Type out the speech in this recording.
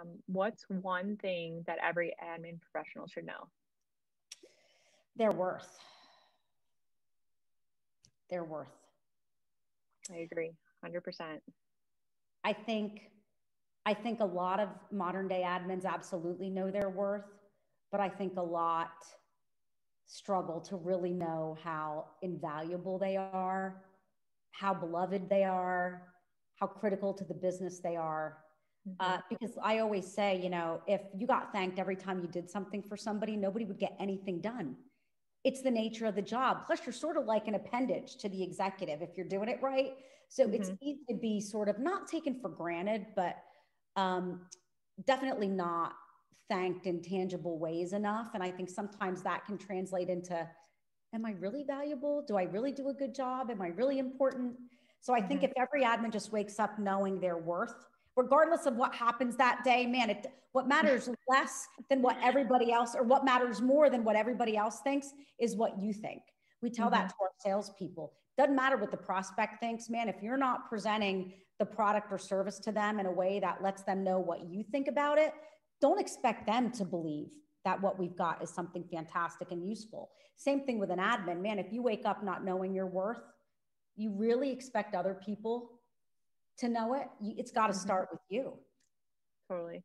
Um, what's one thing that every admin professional should know? Their worth. Their worth. I agree, hundred percent. I think, I think a lot of modern day admins absolutely know their worth, but I think a lot struggle to really know how invaluable they are, how beloved they are, how critical to the business they are. Mm-hmm. Uh, because I always say, you know, if you got thanked every time you did something for somebody, nobody would get anything done. It's the nature of the job. Plus, you're sort of like an appendage to the executive if you're doing it right. So mm-hmm. it's easy to be sort of not taken for granted, but um, definitely not thanked in tangible ways enough. And I think sometimes that can translate into Am I really valuable? Do I really do a good job? Am I really important? So I think mm-hmm. if every admin just wakes up knowing their worth, regardless of what happens that day, man, it, what matters less than what everybody else, or what matters more than what everybody else thinks, is what you think. We tell mm-hmm. that to our salespeople. Doesn't matter what the prospect thinks, man. If you're not presenting the product or service to them in a way that lets them know what you think about it, don't expect them to believe that what we've got is something fantastic and useful. Same thing with an admin. Man, if you wake up not knowing your worth, you really expect other people to know it. It's got to mm-hmm. start with you. Totally.